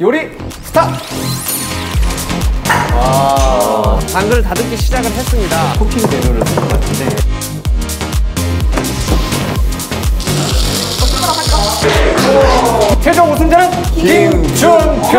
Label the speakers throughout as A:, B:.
A: 요리 스타트! 당근을 다듬기 시작을 했습니다.
B: 쿠킹 재료를 쓴것 같은데
A: 최종 우승자는 김준표!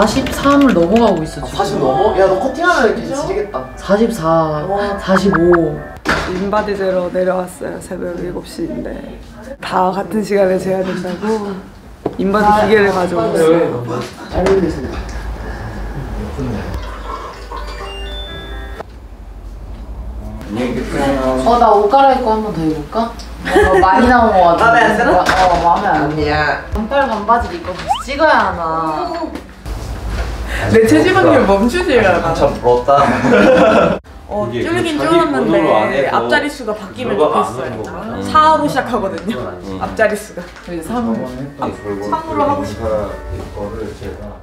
C: (43을) 넘어가고 있어 지금.
D: 40 넘어? 야 너 커팅하면 이렇게 지리겠다.
C: 44 45
E: 인바디제로 내려왔어요. 새벽 7시인데. 다 같은 시간에 재야 된다고? 인바디 기계를 가져오고
D: 잘 어울리세요.
C: 어나 옷 갈아입고 한 번 더 입을까? 어, 많이 나온 거 같아 마음에 안 들어? 어 마음에 안 들어.
D: 야.
C: 반팔 반바지를 입고 찍어야 하나
E: 내 체지방률 멈추지가
B: 참 부럽다
E: 어,
B: 이게
E: 줄긴 줄었는데 앞자리 수가 바뀌면 좋겠어요.
B: 오는 거구나.
E: 일단. 4로 시작하거든요. 앞자리 수가.
C: 그래서 3
E: 참으로 하고 싶어.
B: 거를 제가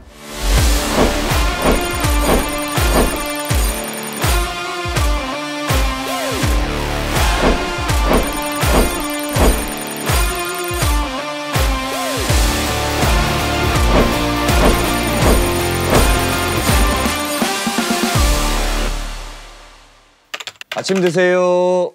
A: 아침 드세요.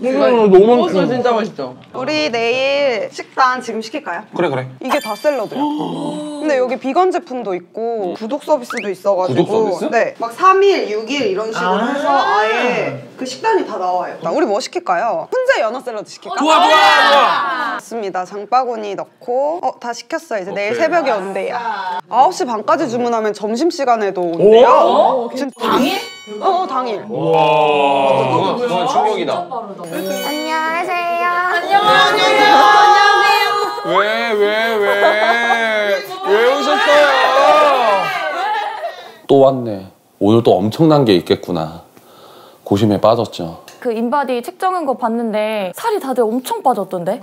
E: 소스 진짜 맛있죠?
F: 우리 내일 식단 지금 시킬까요?
A: 그래 그래.
F: 이게 다 샐러드야. 근데 여기 비건 제품도 있고 구독 서비스도 있어가지고
A: 구독 서비스?
F: 네, 막 3일, 6일 이런 식으로 해서 아예 그 식단이 다 나와요. 우리 뭐 시킬까요? 훈제 연어 샐러드 시킬까?
A: 좋아 좋아 좋아.
F: 맞습니다. 장바구니 넣고 어 다 시켰어 요. 이제 내일 새벽에 온대요. 9시 반까지 주문하면 점심시간에도 온대요. 지금 당일? 당일.
A: 와. 그건 충격이다. 왜, 왜, 왜? 왜 오셨어요?
G: 또 왔네. 오늘 또 엄청난 게 있겠구나. 고심에 빠졌죠.
H: 그 인바디 책정한 거 봤는데 살이 다들 엄청 빠졌던데?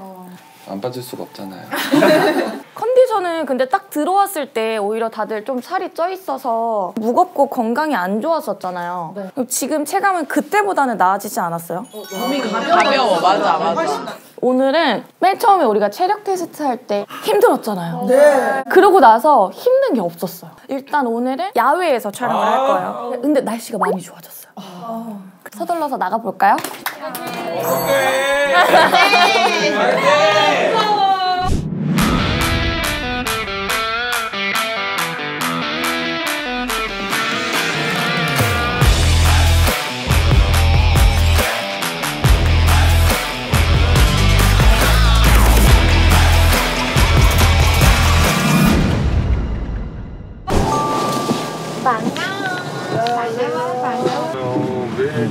G: 안 빠질 수가 없잖아요.
H: 컨디션은 근데 딱 들어왔을 때 오히려 다들 좀 살이 쪄 있어서 무겁고 건강이 안 좋았었잖아요. 그럼 지금 체감은 그때보다는 나아지지 않았어요?
E: 가벼워. 맞아, 맞아.
H: 오늘은 맨 처음에 우리가 체력 테스트 할 때 힘들었잖아요. 네. 그러고 나서 힘든 게 없었어요. 일단 오늘은 야외에서 촬영을 할 거예요. 근데 날씨가 많이 좋아졌어요. 서둘러서 나가볼까요?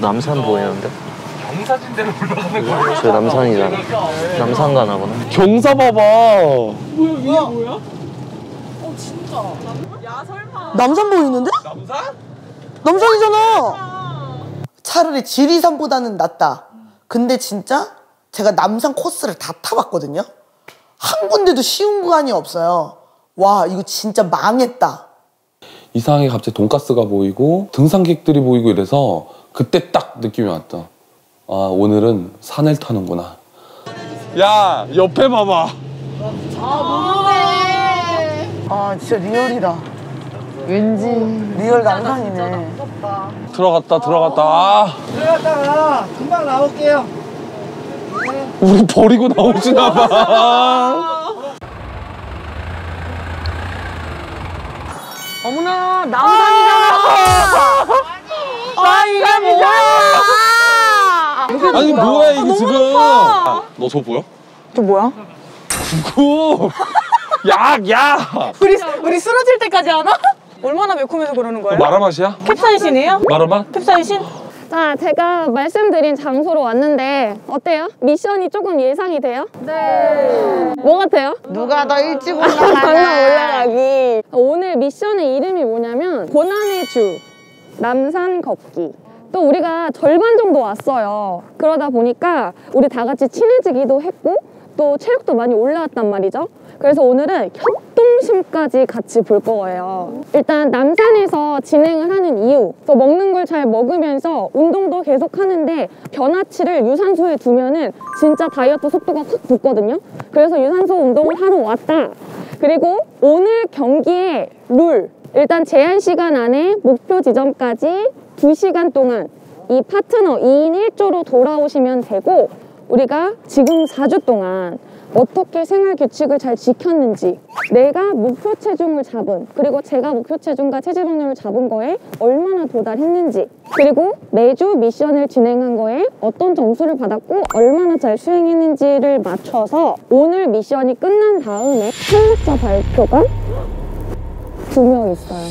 B: 남산 보이는데? 경사진대로 올라가는 거야? 저 남산이잖아. 남산 가나 보네.
A: 경사 봐봐.
D: 남산 보이는데? 남산? 남산이잖아. 차라리 지리산보다는 낫다. 근데 진짜 제가 남산 코스를 다 타봤거든요. 한 군데도 쉬운 구간이 없어요. 와 이거 진짜 망했다.
G: 이상하게 갑자기 돈가스가 보이고 등산객들이 보이고 이래서 그때 딱 느낌이 왔다. 아 오늘은 산을 타는구나.
A: 야, 옆에 봐봐.
D: 아 진짜 real이다 왠지 real 남산이네
A: 들어갔다, 들어갔다. 아.
D: 들어갔다가 금방 나올게요
A: 우리 버리고 나오시나 봐.
C: 어머나 남산이잖아 아 이게 뭐야
A: 아니 뭐야 이게 지금? 너저 보여?
F: 또 뭐야?
A: 구. 약, 약.
F: 우리 우리 쓰러질 때까지 하나? 얼마나 매콤해서 그러는 거예요?
A: 마라 맛이야?
E: 캡사이신이에요?
A: 마라 맛?
E: 캡사이신?
I: 자, 제가 말씀드린 장소로 왔는데 어때요? 미션이 조금 예상이 돼요? 네. 뭐 같아요?
F: 누가 더 일찍
I: 장난 올라가기. 오늘 미션의 이름이 뭐냐면 고난의 주 남산 걷기. 또 우리가 절반 정도 왔어요. 그러다 보니까 우리 다 같이 친해지기도 했고 또 체력도 많이 올라왔단 말이죠. 그래서 오늘은 협동심까지 같이 볼 거예요. 일단 남산에서 진행을 하는 이유, 또 먹는 걸 잘 먹으면서 운동도 계속 하는데 변화치를 유산소에 두면은 진짜 다이어트 속도가 확 붙거든요. 그래서 유산소 운동을 하러 왔다. 그리고 오늘 경기의 룰. 일단 제한 시간 안에 목표 지점까지 2시간 동안 이 파트너 2인 1조로 돌아오시면 되고 우리가 지금 4주 동안 어떻게 생활 규칙을 잘 지켰는지 내가 목표 체중을 잡은 그리고 제가 목표 체중과 체지방률을 잡은 거에 얼마나 도달했는지 그리고 매주 미션을 진행한 거에 어떤 점수를 받았고 얼마나 잘 수행했는지를 맞춰서 오늘 미션이 끝난 다음에 탈락자 발표가 두 명 있어요.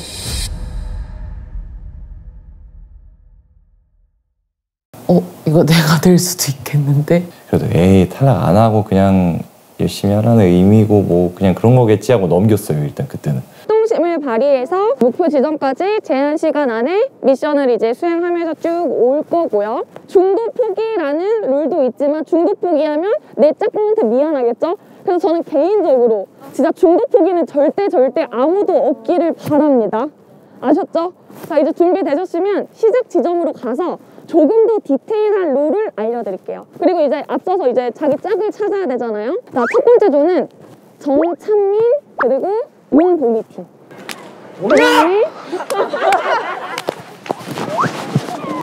C: 어 이거 내가 될 수도 있겠는데
J: 그래도 에이 탈락 안 하고 그냥 열심히 하라는 의미고 뭐 그냥 그런 거겠지 하고 넘겼어요 일단 그때는
I: 협동심을 발휘해서 목표 지점까지 제한 시간 안에 미션을 이제 수행하면서 쭉 올 거고요. 중도 포기라는 룰도 있지만 중도 포기하면 내 짝꿍한테 미안하겠죠? 그래서 저는 개인적으로 진짜 중도 포기는 절대 절대 아무도 없기를 바랍니다. 아셨죠? 자 이제 준비되셨으면 시작 지점으로 가서 조금 더 디테일한 룰을 알려드릴게요. 그리고 이제 앞서서 이제 자기 짝을 찾아야 되잖아요. 자, 첫 번째 조는 정찬민 그리고 용보미 팀. 그다음에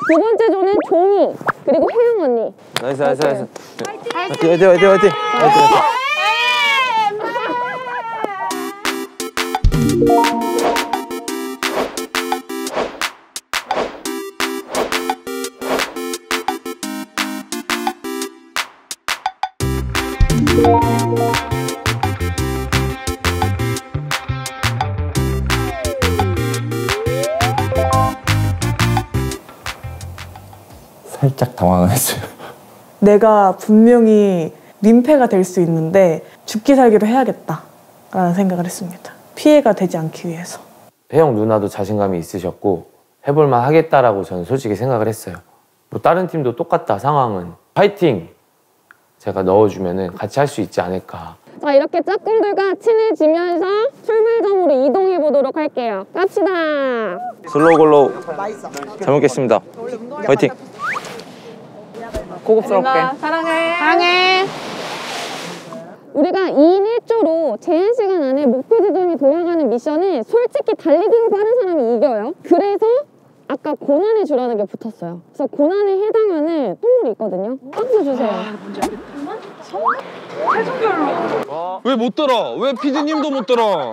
I: 두 번째 조는 종이 그리고 혜영 언니.
K: 나이스 나이스 나이스 화이팅 화이팅 화이팅 화이팅
J: 살짝 당황을 했어요
E: 내가 분명히 민폐가 될 수 있는데 죽기 살기로 해야겠다라는 생각을 했습니다. 피해가 되지 않기 위해서.
K: 혜영 누나도 자신감이 있으셨고 해볼만 하겠다라고 저는 솔직히 생각을 했어요. 뭐 다른 팀도 똑같다 상황은 파이팅 제가 넣어주면은 같이 할 수 있지 않을까.
I: 자 이렇게 짝꿍들과 친해지면서 출발점으로 이동해 보도록 할게요. 갑시다.
K: slow 골로우 잘 먹겠습니다. 파이팅.
F: 고급스럽게.
I: 사랑해. 사랑해. 우리가 2인 1조로 제한 시간 안에 목표 지점이 돌아가는 미션은 솔직히 달리기가 빠른 사람이 이겨요. 그래서 아까 고난의 주라는 게 붙었어요. 그래서 고난에 해당하는 선물이 있거든요. 박수 주세요.
L: 왜 못 들어? 왜 피디님도 못 들어?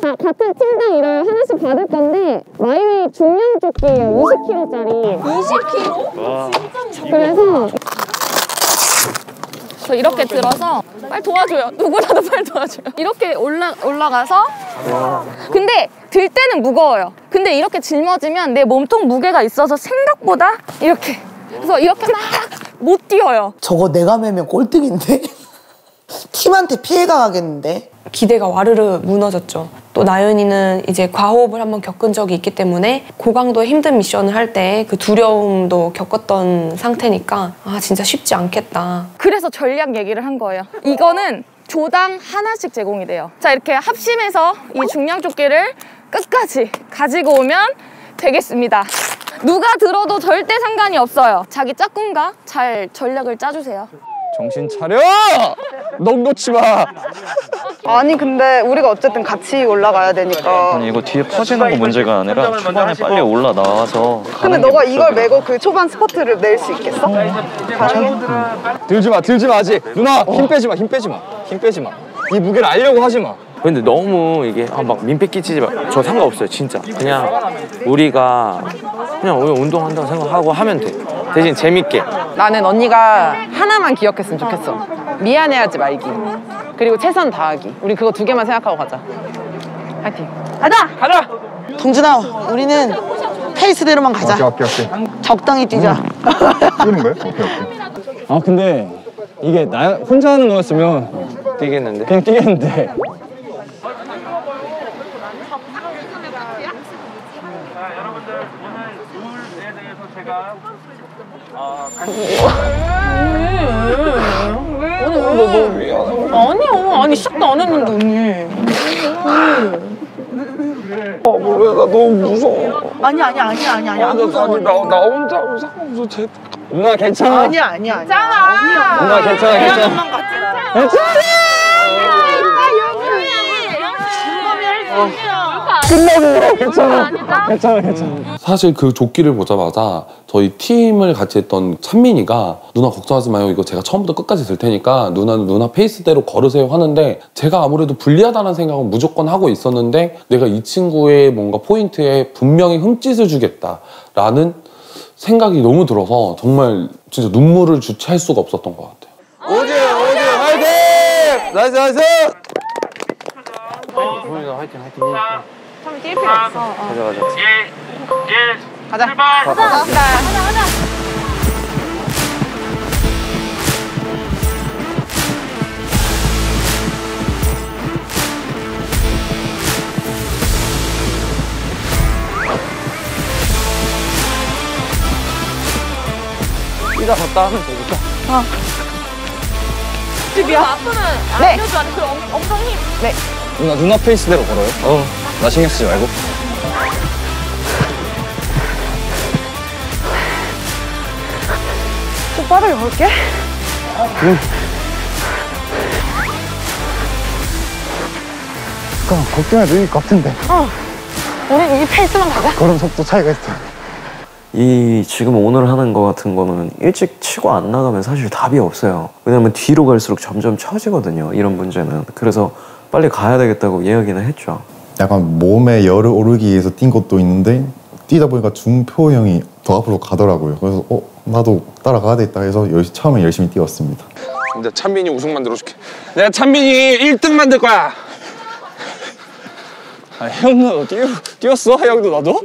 I: 자, 같은 팀당 이걸 하나씩 받을 건데 마이웨이 중량 조끼예요. 20kg짜리. 20kg? 그래서 저 이렇게 들어서 빨리 도와줘요. 누구라도 빨리 도와줘요. 이렇게 올라 올라가서 근데 들 때는 무거워요. 근데 이렇게 짊어지면 내 몸통 무게가 있어서 생각보다 이렇게 그래서 이렇게 막 못 뛰어요.
D: 저거 내가 매면 꼴등인데? 팀한테 피해가 가겠는데?
M: 기대가 와르르 무너졌죠. 또 나연이는 이제 과호흡을 한번 겪은 적이 있기 때문에 고강도 힘든 미션을 할 때 그 두려움도 겪었던 상태니까 아 진짜 쉽지 않겠다.
H: 그래서 전략 얘기를 한 거예요. 이거는 조당 하나씩 제공이 돼요. 자, 이렇게 합심해서 이 중량 조끼를 끝까지 가지고 오면 되겠습니다. 누가 들어도 절대 상관이 없어요. 자기 짝꿍과 잘 전략을 짜주세요.
L: 정신 차려! 넋 놓지 마.
F: 아니 근데 우리가 어쨌든 같이 올라가야 되니까.
N: 아니 이거 뒤에 퍼지는 거 문제가 아니라 초반에 빨리 올라 나와서
F: 근데 너가 이걸 메고 그 초반 스퍼트를 낼 수 있겠어?
L: 들지 마, 들지 마 아직. 누나 힘 빼지 마, 힘 빼지 마, 힘 빼지 마. 이 무게를 알려고 하지 마.
K: 근데 너무 이게 아, 막 민폐 끼치지 마. 저 상관없어요, 진짜. 그냥 우리가 그냥 오늘 운동한다고 생각하고 하면 돼. 대신 재밌게.
O: 나는 언니가 하나만 기억했으면 좋겠어. 미안해하지 말기. 그리고 최선 다하기. 우리 그거 두 개만 생각하고 가자. 파이팅.
F: 가자!
O: 가자!
D: 동준아, 우리는 페이스대로만 가자.
L: 오케이 오케이 오케이.
D: 적당히 뛰자.
L: 뛰는 거예요? 오케이 오케이. 아 근데 이게 나 혼자 하는 거였으면
K: 뛰겠는데?
L: 그냥 뛰겠는데.
P: 아니야 아니 시작도 안 했는데 언니
L: 아 뭐야 나 너무 무서워.
D: 아니 아니 아니 아니 아니 안 무서워.
L: 아니 나, 나 혼자 무서워. 제... 누나 괜찮아.
D: 아니야 아니야. 아니야.
P: 괜찮아
L: 누나 괜찮아 괜찮아. 괜찮아. 끝나고 괜찮아. 괜찮아 괜찮아.
G: 사실 그 조끼를 보자마자 저희 팀을 같이 했던 찬민이가 누나 걱정하지 마요 이거 제가 처음부터 끝까지 들 테니까 누나는 누나 페이스대로 걸으세요 하는데 제가 아무래도 불리하다는 생각은 무조건 하고 있었는데 내가 이 친구의 뭔가 포인트에 분명히 흠짓을 주겠다라는 생각이 너무 들어서 정말 진짜 눈물을 주체할 수가 없었던 것 같아요.
K: 오지 오지 화이팅! nice nice! 보인아 화이팅 화이팅.
P: 좀 뛸 필요 없어 어.
K: 가자 가자.
P: 가자 가자 가자 가자
K: 뛰다 갔다 하면 되니까.
P: 어. 집이야 앞으로는
F: 네.
P: 알려줘 그 엉- 엉덩이
F: 네.
L: 누나 누나 페이스대로 걸어요. 어. 나 신경 쓰지 말고.
P: 좀 빠르게 걸게
L: 응. 걱정해도 이길 것 같은데.
P: 어 우리 이 페이스만 가자
L: 걸음 속도 차이가 있어.
N: 이 지금 오늘 하는 거 같은 거는 일찍 치고 안 나가면 사실 답이 없어요. 왜냐면 뒤로 갈수록 점점 처지거든요. 이런 문제는. 그래서 빨리 가야 되겠다고 이야기는 했죠.
Q: 약간 몸에 열을 오르기 위해서 뛴 것도 있는데 뛰다 보니까 중표 형이 더 앞으로 가더라고요. 그래서 어 나도 따라가야 되겠다 해서 열, 처음에 열심히 뛰었습니다.
G: 진짜 찬민이 우승 만들어줄게. 내가 찬민이 1등 만들 거야.
L: 아, 형도 뛰, 뛰었어? 형도 나도?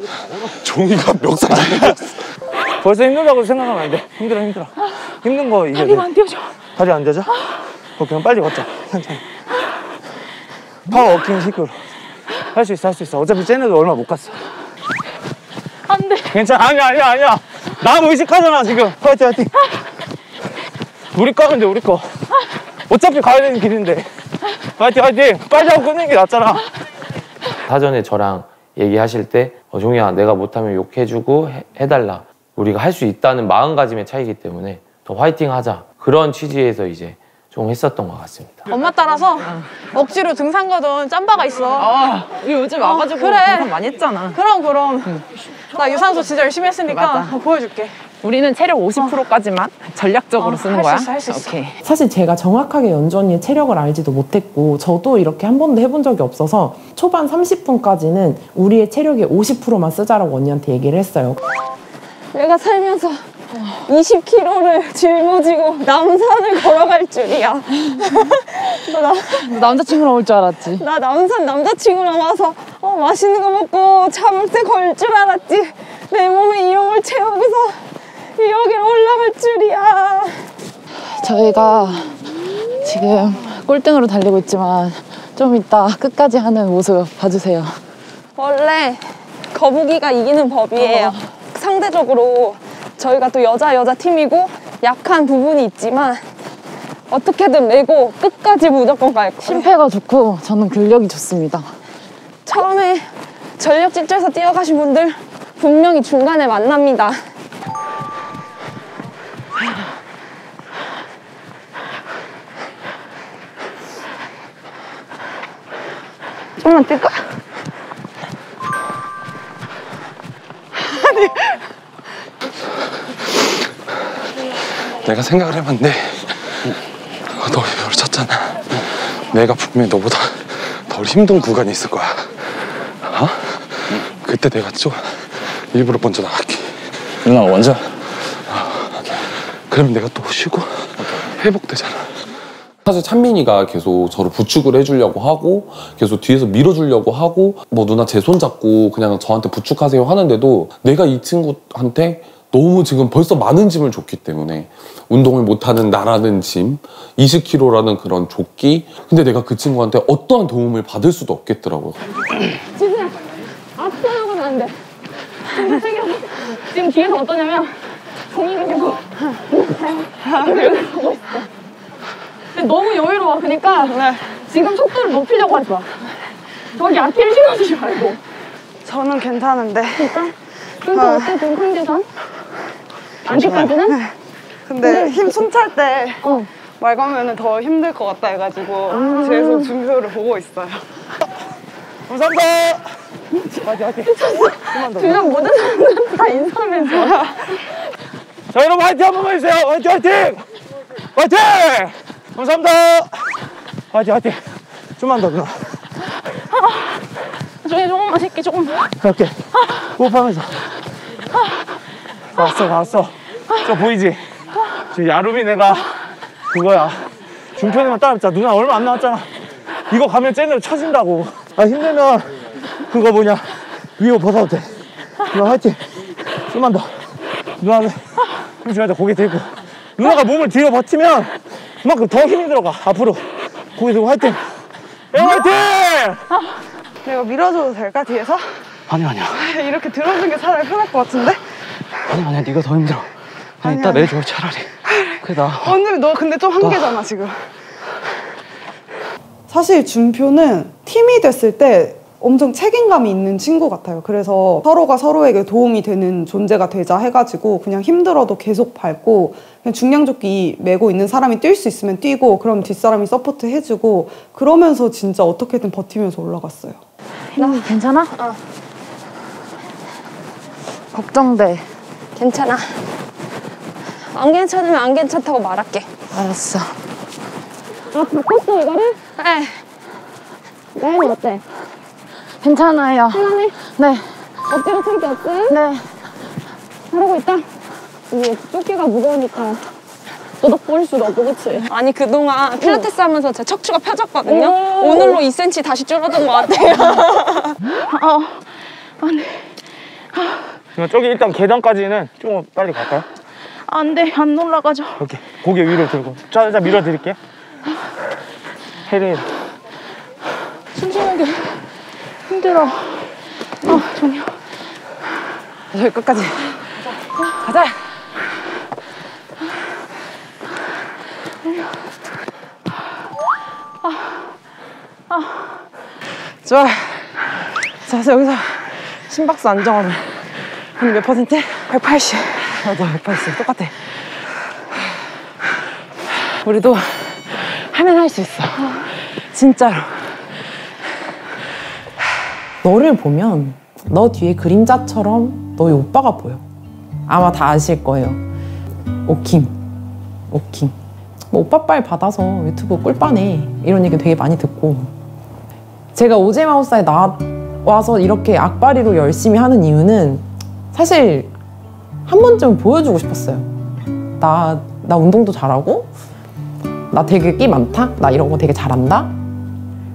G: 종이가 멱살
K: 벌써 힘들다고 생각하면 안 돼. 힘들어 힘들어. 힘든 거 이겨.
P: 다리만 안 띄워줘
K: 다리 안 되죠? 어, 그냥 빨리 걷자. 천천히. 파워 워킹 식으로. 할 수 있어 할 수 있어. 어차피 쟤네도 얼마 못 갔어.
P: 안돼
K: 괜찮아 아니야 아니야 아니야. 나 의식하잖아 지금. 화이팅 화이팅. 우리 거면 돼 우리 거. 어차피 가야 되는 길인데. 화이팅 화이팅. 빨리 하고 끝내는 게 낫잖아. 사전에 저랑 얘기하실 때 어, 종이야 내가 못하면 욕해주고 해, 해달라. 우리가 할 수 있다는 마음가짐의 차이기 때문에 더 화이팅 하자. 그런 취지에서 이제 좀 했었던 것 같습니다.
P: 엄마 따라서 억지로 등산 가던 짬바가 있어
O: 아, 요즘 와가지고
P: 그래.
O: 등산 많이 했잖아.
P: 그럼 그럼 나 유산소 진짜 열심히 했으니까
O: 맞아.
P: 한번 보여줄게
O: 우리는 체력 50%까지만 전략적으로
P: 어,
O: 쓰는
P: 할수
O: 거야.
P: 있어, 할수 있어.
O: 오케이.
R: 사실 제가 정확하게 연주 언니의 체력을 알지도 못했고 저도 이렇게 한 번도 해본 적이 없어서 초반 30분까지는 우리의 체력의 50%만 쓰자라고 언니한테 얘기를 했어요.
I: 내가 살면서 20km를 짊어지고 남산을 걸어갈 줄이야. 나,
P: 남자친구랑 올 줄 알았지
I: 나 남산 남자친구랑 와서 어, 맛있는 거 먹고 참새 걸줄 알았지. 내 몸에 이용을 채우고서 여기를 올라갈 줄이야.
P: 저희가 지금 꼴등으로 달리고 있지만 좀 이따 끝까지 하는 모습 봐주세요
I: 원래 거북이가 이기는 법이에요. 상대적으로 저희가 또 여자 여자 팀이고 약한 부분이 있지만 어떻게든 메고 끝까지 무조건 갈 거예요.
P: 심폐가 좋고 저는 근력이 좋습니다
I: 처음에 전력 질주해서 뛰어가신 분들 분명히 중간에 만납니다. 좀만 뛸까?
G: 내가 생각을 해봤는데 어, 너 이걸 쳤잖아. 내가 분명히 너보다 덜 힘든 구간이 있을 거야. 어? 그때 내가 좀 일부러 먼저 나갈게.
L: 누나가 먼저?
G: 그러면 내가 또 쉬고 회복되잖아. 사실 찬민이가 계속 저를 부축을 해주려고 하고 계속 뒤에서 밀어주려고 하고 뭐 누나 제 손 잡고 그냥 저한테 부축하세요 하는데도 내가 이 친구한테 너무 지금 벌써 많은 짐을 줬기 때문에 운동을 못하는 나라는 짐 20kg라는 그런 조끼 근데 내가 그 친구한테 어떠한 도움을 받을 수도 없겠더라고요
I: 지수야 앞서 나가면 안 돼. 지금 챙겨. 지금 뒤에서 어떠냐면 이렇게 있어. 근데 너무 여유로워. 그러니까 지금 속도를 높이려고 하지 마. 저기 앞에 신어주지 말고.
F: 저는 괜찮은데.
I: 진짜? 진짜 어때? 등산 계산? 아직까지는?
F: 근데 힘 숨 찰때말 걸면 더 힘들 것 같다 해가지고
I: 음.
F: 계속 준표를 보고 있어요.
K: 감사합니다. 화이팅 화이팅. 좀만 더.
I: 그냥 모든 사람들 다 인사하면서.
K: 자 여러분 화이팅 한 번만 해주세요. 화이팅 화이팅. 화이팅. 감사합니다. 화이팅 화이팅. 좀만 더 누나.
I: 저기 조금만 쉽게 조금만.
K: 이렇게 호흡하면서. 왔어 왔어. 저 보이지? 지금 야루미 내가 그거야. 준편이만 따라잡자. 누나 얼마 안 남았잖아. 이거 가면 쟤네로 쳐진다고. 아 힘들면 그거 뭐냐 위로 벗어도 돼. 누나 화이팅. 좀만 더. 누나는 힘 주면서 고개 들고. 누나가 몸을 뒤로 버티면 그만큼 더 힘이 들어가. 앞으로 고개 들고 화이팅. 형 화이팅!
F: 내가 밀어줘도 될까 뒤에서?
K: 아니 아니야.
F: 이렇게 들어주는 게 차라리 편할 것 같은데?
K: 아니 아니야. 네가 더 힘들어. 아니, 이따 내줘 차라리. 그래 나.
F: 언니 너 근데 좀 한계잖아 지금. 사실 준표는 팀이 됐을 때 엄청 책임감이 있는 친구 같아요. 그래서 서로가 서로에게 도움이 되는 존재가 되자 해가지고 그냥 힘들어도 계속 밟고 그냥 중량조끼 메고 있는 사람이 뛸 수 있으면 뛰고 그럼 뒷사람이 support 해주고 그러면서 진짜 어떻게든 버티면서 올라갔어요.
I: 나 괜찮아? 어. 걱정돼.
M: 괜찮아. 안 괜찮으면 안 괜찮다고 말할게.
I: 알았어.
M: 아, 바꿨어, 이거를? 네. 나연이 어때?
I: 괜찮아요.
M: 할만해?
I: 네.
M: 억지로 참기 없지?
I: 네.
M: 잘하고 있다. 이게 조끼가 무거우니까 또덕거릴 수도 없고, 그치? 아니, 그동안 필라테스 하면서 제 척추가 펴졌거든요?
I: 오.
M: 오늘로 2cm 다시 줄어든 것 같아요.
I: 어. 아니.
K: 그럼 저기 일단 계단까지는 좀 빨리 갈까요?
I: 안 돼. 안 올라가죠.
K: 이렇게 고개 위로 들고 자 자 밀어드릴게요. 혜린
I: 숨쉬는 게 힘들어. 아, 종이야.
O: 저기 끝까지. 가자. 좋아. 자, 여기서 심박수 안정하면 몇 퍼센트? 180. 나도 180. 똑같아. 우리도 하면 할 수 있어. 진짜로.
R: 너를 보면 너 뒤에 그림자처럼 너의 오빠가 보여. 아마 다 아실 거예요. 오킹. 오킹. 뭐 오빠 빨 받아서 유튜브 꿀빠네. 이런 얘기 되게 많이 듣고. 제가 오제 마우스에 나와서 이렇게 악바리로 열심히 하는 이유는 사실 한 번쯤 보여주고 싶었어요. 나, 나 운동도 잘하고, 나 되게 끼 많다? 나 이런 거 되게 잘한다?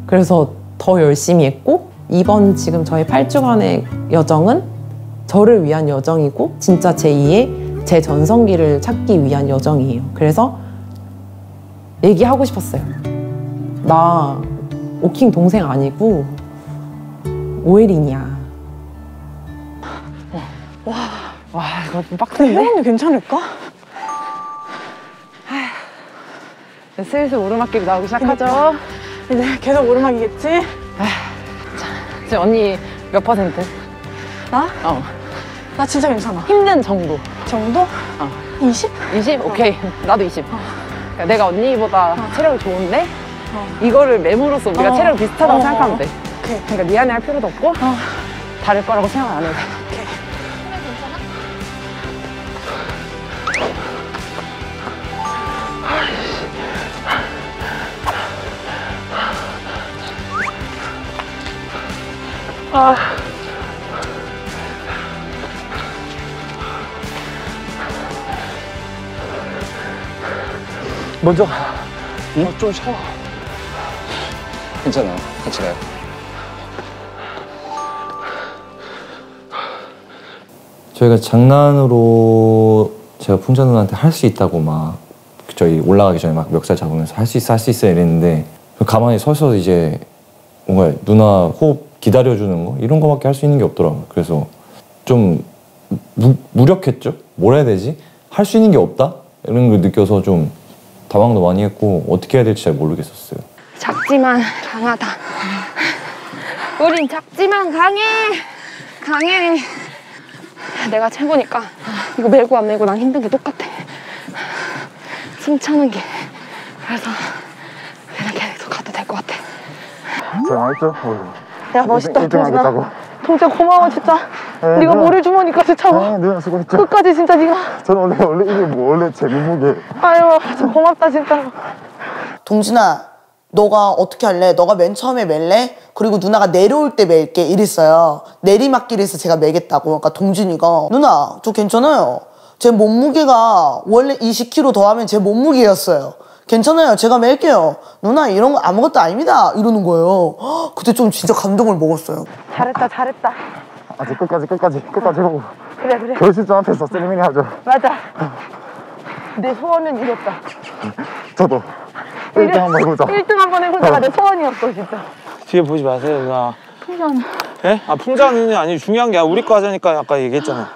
R: 그래서 더 열심히 했고, 이번 지금 저의 8주간의 여정은 저를 위한 여정이고, 진짜 제2의 제 전성기를 찾기 위한 여정이에요. 그래서 얘기하고 싶었어요. 나 오킹 동생 아니고, 오혜린이야.
O: 와, 이거 좀 빡센데? 혜원이 괜찮을까? 이제 슬슬 오르막길이 나오기 시작하죠.
P: 이제 계속 오르막이겠지?
O: 이제 언니 몇 퍼센트?
P: 나?
O: 어.
P: 나 진짜 괜찮아.
O: 힘든 정도.
P: 정도?
O: 어.
P: 20?
O: 20? 오케이. 나도 20. 그러니까 내가 언니보다 체력이 좋은데 이거를 매물로써 우리가
P: 어.
O: 체력 비슷하다고
P: 어,
O: 생각하면
P: 어.
O: 돼. 그러니까 미안해 할 필요도 없고 다를 거라고 생각 안 해도 돼.
K: 아. 먼저 가.
L: 응? 좀 샤워. 괜찮아. 같이 가요.
J: 저희가 장난으로 제가 풍자 누나한테 할 수 있다고 막 저희 올라가기 전에 막 멱살 잡으면서 할 수 있어 할 수 있어 이랬는데 가만히 서서 이제 뭔가 누나 호흡 기다려주는 거 이런 거밖에 할 수 있는 게 없더라고요. 그래서 좀 무, 무력했죠. 뭐라 해야 되지? 할 수 있는 게 없다 이런 걸 느껴서 좀 당황도 많이 했고 어떻게 해야 될지 잘 모르겠었어요.
I: 작지만 강하다. 우린 작지만 강해. 강해. 내가 최고니까 이거 메고 안 메고 난 힘든 게 똑같아. 숨차는 게. 그래서 그냥 계속 가도 될 것 같아.
K: 잘했죠?
P: 야 멋있다
K: 일등 하겠다고.
P: 동생 고마워 진짜
K: 네,
P: 네가
K: 누나.
P: 모래 주머니까지 차고
K: 네, 누나 수고했죠.
P: 끝까지 진짜 네가
K: 저는 원래 원래 이게 뭐 원래 제 몸무게.
P: 아유 진짜 고맙다 진짜
D: 동진아, 너가 어떻게 할래? 너가 맨 처음에 멜래? 그리고 누나가 내려올 때 멜게 이랬어요. 내리막길에서 제가 매겠다고. 그러니까 동진이가 누나, 저 괜찮아요. 제 몸무게가 원래 20kg 더하면 제 몸무게였어요. 괜찮아요. 제가 멜게요. 누나 이런 거 아무것도 아닙니다. 이러는 거예요. 헉, 그때 좀 진짜 감동을 먹었어요.
P: 잘했다 잘했다
K: 아직 끝까지 끝까지 끝까지 해보고
P: 그래 그래
K: 결실전 앞에서 세리머니 하죠.
P: 맞아 내 소원은 이뤘다
K: 저도 1등 한번 해보자.
P: 1등 한번 해보자가 내 소원이었어 진짜
K: 뒤에 보지 마세요 누나.
P: 풍선
K: 예? 아 풍자는 아니 중요한 게 아니라 우리 거 하자니까 아까 얘기했잖아요.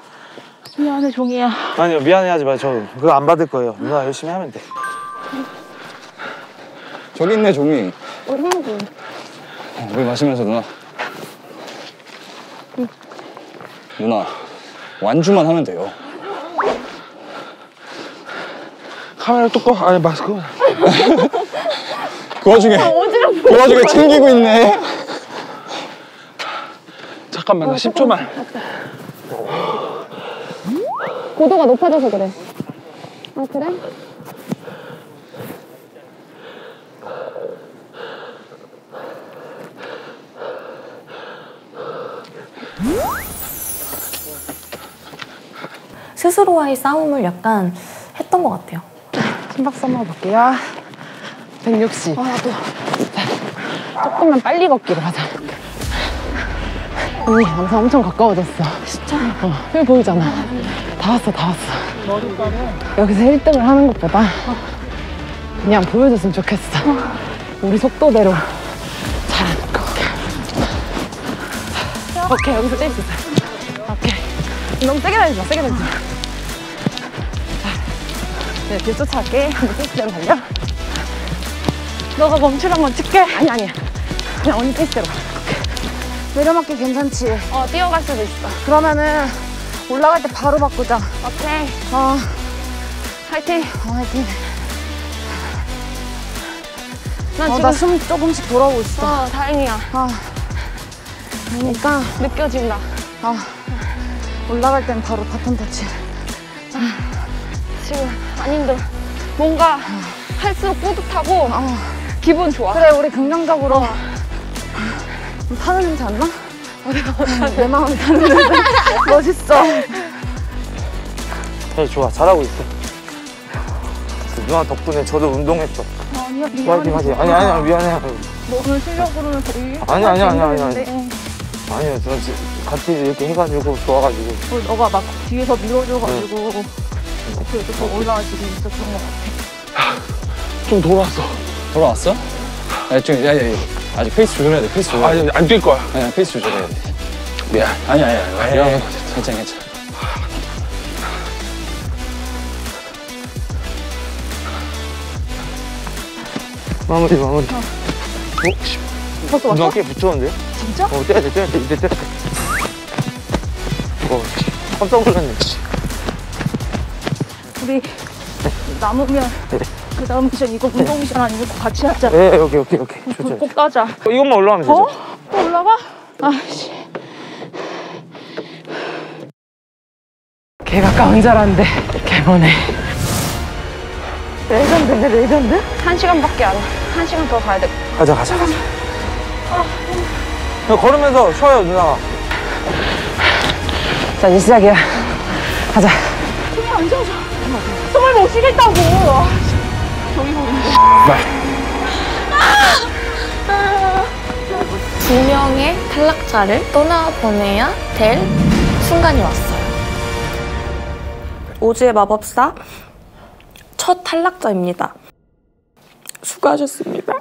P: 미안해 종이야
K: 아니요 미안해 하지 마요. 저 그거 안 받을 거예요. 누나 열심히 하면 돼.
L: 저기 있네 종이.
P: 얼마고
L: 어, 물 마시면서 누나. 누나 완주만 하면 돼요.
K: 카메라 또 꺼. 아니 마스크.
L: 그 와중에 그 와중에 챙기고 있네.
K: 잠깐만 나 10초만.
I: 고도가 높아져서 그래. 아 그래?
H: 스스로와의 싸움을 약간 했던 것 같아요.
P: 심박수 한번 볼게요. 160 아 나도. 조금만 빨리 걷기로 하자. 언니 남산 엄청 가까워졌어. 진짜? 어 여기 보이잖아. 다 왔어 다 왔어. 여기서 1등을 하는 것보다 그냥 보여줬으면 좋겠어. 우리 속도대로 오케이 여기서 뗄 수 있어 오케이 너무 세게 다니지 마 세게 다니지 마 네, 뒤에 쫓아갈게. 한번 페이스대로 달려. 너가 멈추란 건 찍게. 아니, 아니야. 그냥 언니 페이스대로 가. 내려막기 괜찮지?
I: 어 뛰어갈 수도 있어.
P: 그러면은 올라갈 때 바로 바꾸자.
I: 오케이.
P: 어,
I: 화이팅.
P: 어, 화이팅.
I: 난
P: 어,
I: 지금
P: 나숨 조금씩 돌아오고 있어.
I: 어 다행이야.
P: 아, 그러니까
I: 느껴진다.
P: 아, 올라갈 땐 바로 바톤 터치.
I: 지금 안 힘들어. 뭔가 할수록 뿌듯하고 기분 좋아.
P: 그래, 우리 긍정적으로. 타는 냄새 안 나? 내 마음이 타는 냄새. 멋있어.
K: 네 좋아 잘하고 있어. 누나 덕분에 저도 운동했죠.
P: 아니야,
K: 화이팅 화이팅. 아니 아니 아니 미안해.
P: 너는 실력으로는 거의.
K: 아니 아니 아니 아니 아니. 아니요 저 지- 같이 이렇게 해가지고 좋아가지고.
P: 어, 너가 막 뒤에서 밀어줘가지고 더 올라갈 수 있었던 것 같아.
K: 좀 돌아왔어.
L: 돌아왔어? 야, 좀, 야, 야, 야. 아직 페이스 조절해야 돼. 페이스 조절.
K: 아니 안 뛸 거야.
L: 아니야, 페이스 조절해야 돼.
K: 미안.
L: 아니야, 아니야. 아니야.
K: 아니 야.
L: 괜찮아, 괜찮아.
K: 마무리 마무리. 어? 씨.
P: 벌써
K: 누나? 꽤 붙였는데?
P: 진짜?
K: 어 떼야 돼 떼야 돼 이제 떼야 돼. 어 씨. 깜짝 놀랐네. 씨.
P: 우리 남으면 그 다음 미션 이거 운동 미션 아니고 같이 하자.
K: 네 오케이 오케이 오케이. 좋죠.
P: 꼭 따자.
K: 어, 이것만 올라가면 되죠.
P: 어? 또 올라가? 아씨.
O: 걔가 강자란데 개보네.
P: 레전드네 레전드?
I: 한 시간밖에 안. 한 시간 더 가야 돼.
K: 가자 가자 가자. 야, 걸으면서 쉬어요 누나가.
O: 자 이제 시작이야. 가자.
P: 숨을 안 쉬어서. 숨을 못 쉬겠다고. 아, 씨. 저기 보는데.
K: 말.
H: 두 명의 탈락자를 떠나보내야 될 순간이 왔어요.
I: 오즈의 마법사 첫 탈락자입니다. 수고하셨습니다.